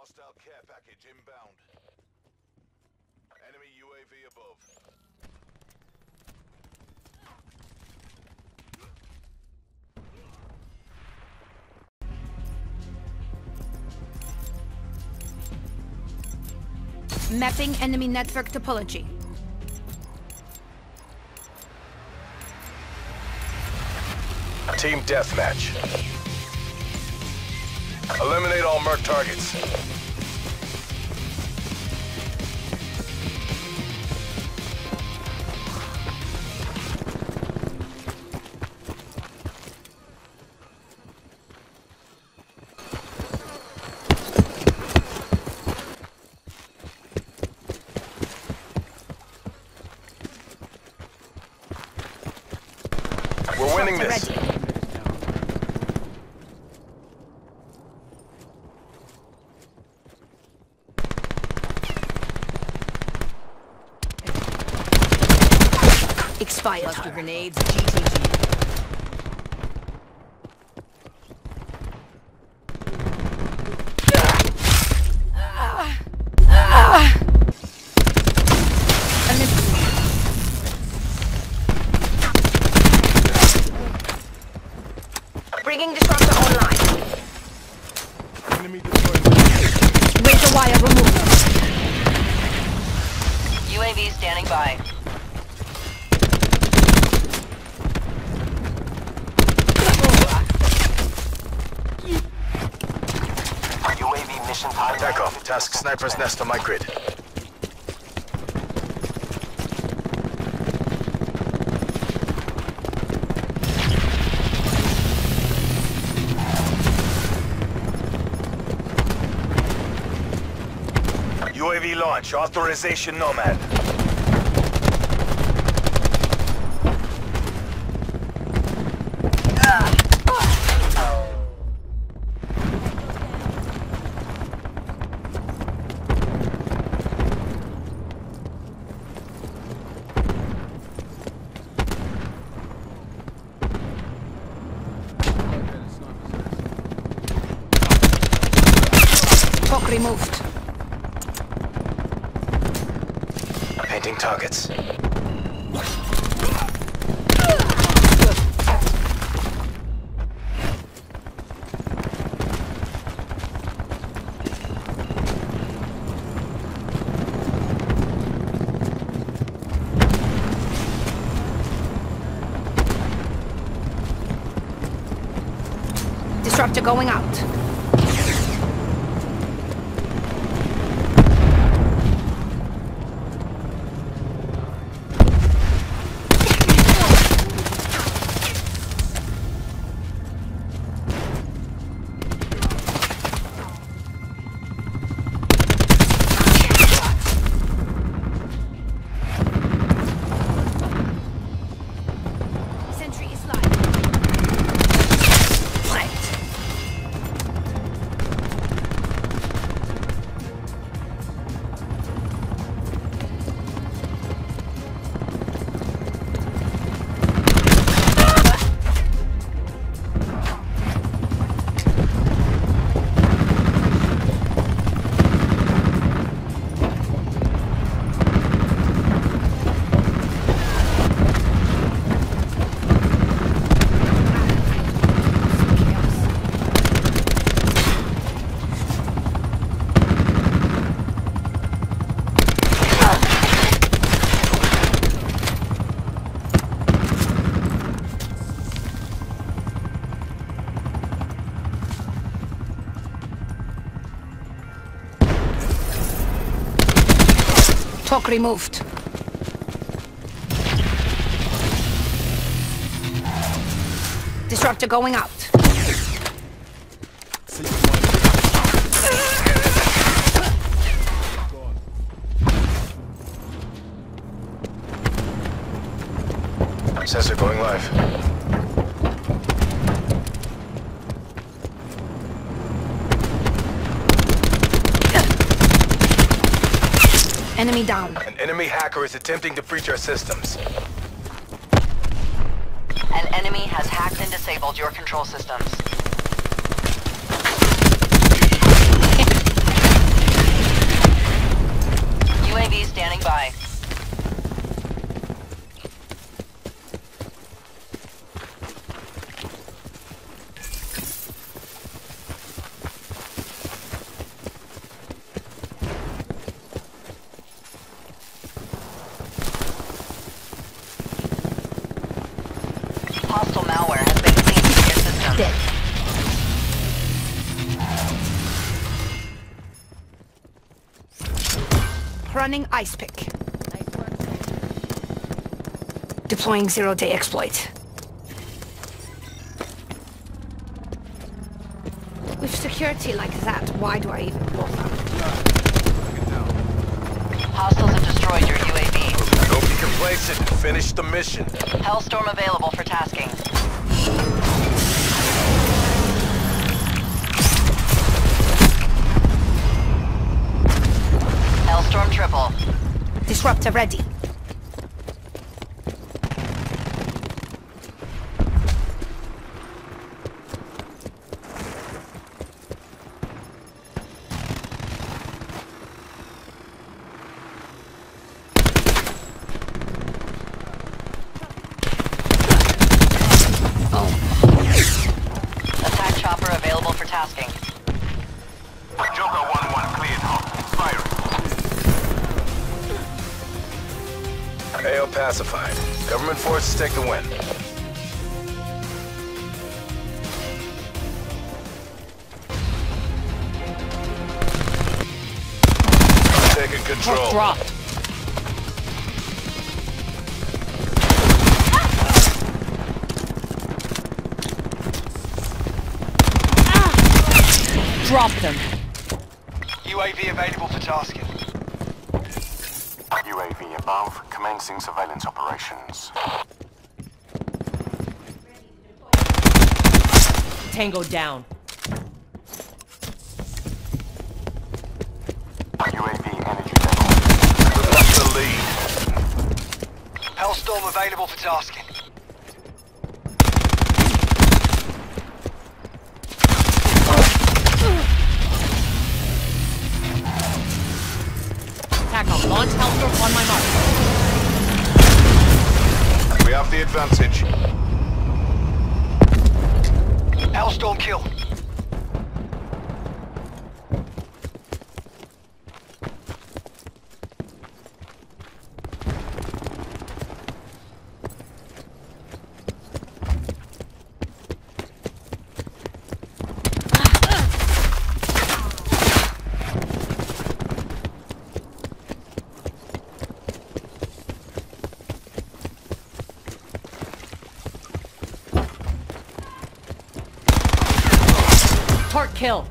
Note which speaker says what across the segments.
Speaker 1: Hostile care package inbound. Enemy UAV above.
Speaker 2: Mapping enemy network topology.
Speaker 1: Team deathmatch. Eliminate all merc targets.
Speaker 2: Expired.
Speaker 3: Cluster grenades, GTG.
Speaker 2: Bringing disruptor online.
Speaker 1: Enemy deployed.
Speaker 2: Razor wire removed.
Speaker 3: UAV standing by.
Speaker 1: UAV Task sniper's nest on my grid. UAV launch. Authorization Nomad.
Speaker 2: Removed.
Speaker 1: Painting targets.
Speaker 2: Disruptor going out. Talk removed. Disruptor going out.
Speaker 1: Sensor going live.
Speaker 2: Enemy down.
Speaker 1: An enemy hacker is attempting to breach our systems.
Speaker 3: An enemy has hacked and disabled your control systems. UAV standing by.
Speaker 2: Running ice pick. Deploying zero day exploit. With security like that, why do I even bother?
Speaker 3: Hostiles have destroyed your UAV.
Speaker 1: Don't be complacent. Finish the mission.
Speaker 3: Hellstorm available for tasking. Hellstorm triple.
Speaker 2: Disruptor ready.
Speaker 3: Attack chopper available for tasking.
Speaker 1: Firing. AO pacified. Government forces take the win. Taking control.
Speaker 3: Dropped. Ah. Drop them.
Speaker 4: UAV available for tasking.
Speaker 1: UAV above, commencing surveillance operations.
Speaker 3: Tango down.
Speaker 1: UAV energy level. That's the lead.
Speaker 4: Hellstorm available for tasking.
Speaker 1: Advantage.
Speaker 4: Hellstorm kill.
Speaker 3: Kill.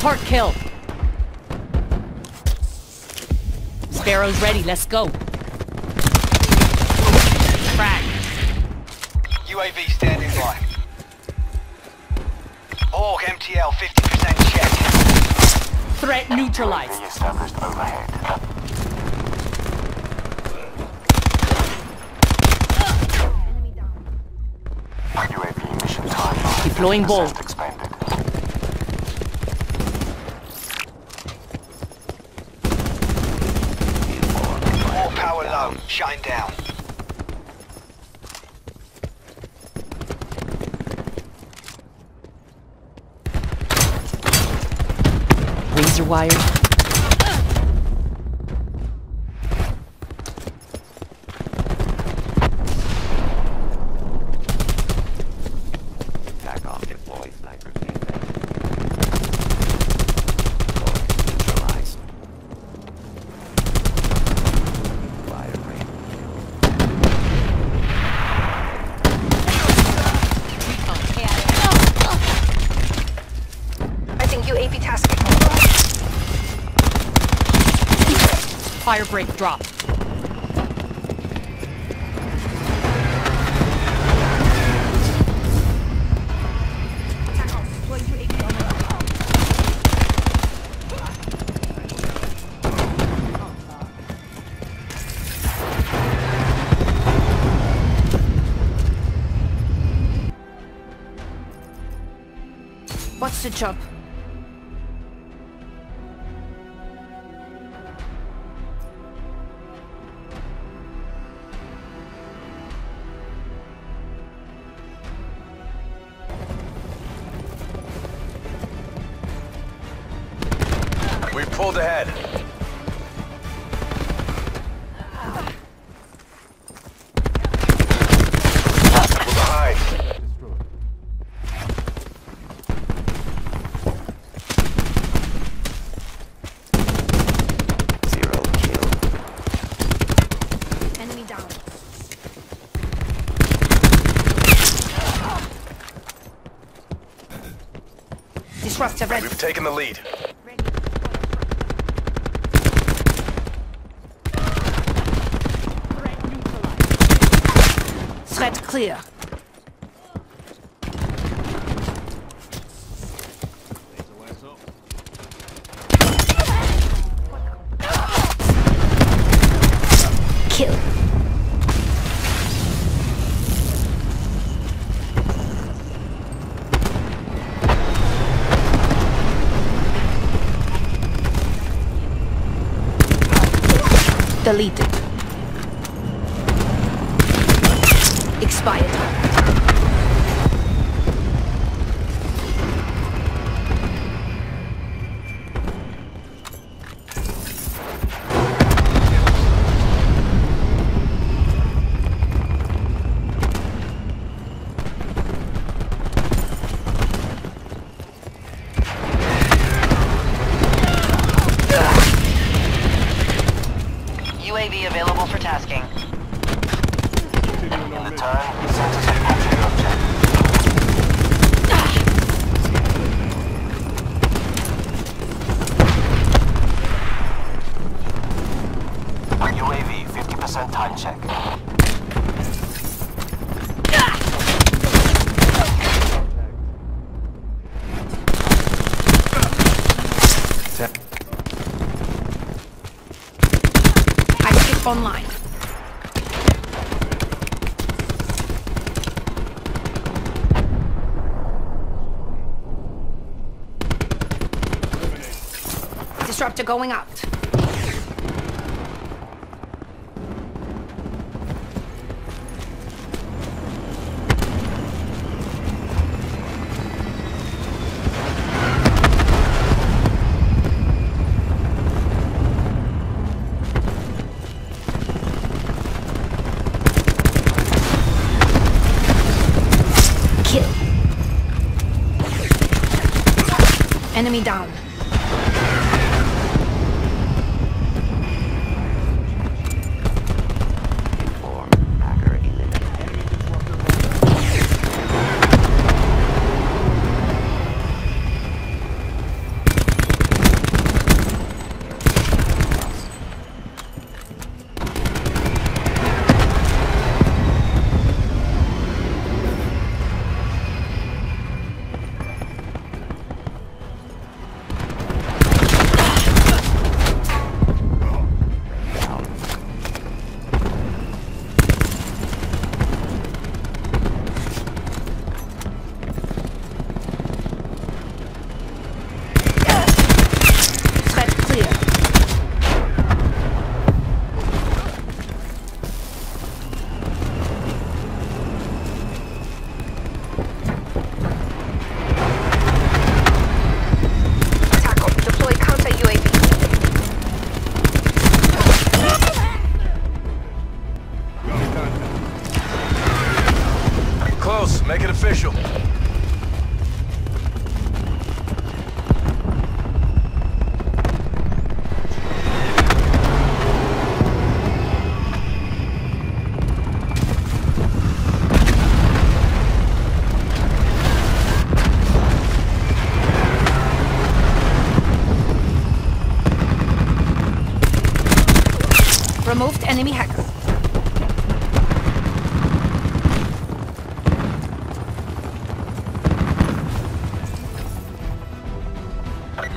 Speaker 3: Dart kill. Sparrow's ready. Let's go. Threat neutralized.
Speaker 1: established overhead. UAV mission time.
Speaker 3: Deploying bolt. Razor wire.
Speaker 1: TACOM deploy sniper feedback. Neutralized. Fire rate.
Speaker 2: I think UAV tasking.
Speaker 3: Firebreak drop.
Speaker 2: What's the job? Disruptor ready.
Speaker 1: We've taken the lead.
Speaker 2: Threat clear. Deleted. Expired.
Speaker 5: UAV
Speaker 2: online. Disruptor going out. Enemy down.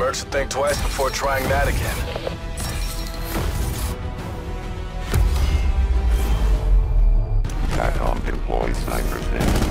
Speaker 1: Mercs should think twice before trying that again.
Speaker 6: TACOM deploy sniper net.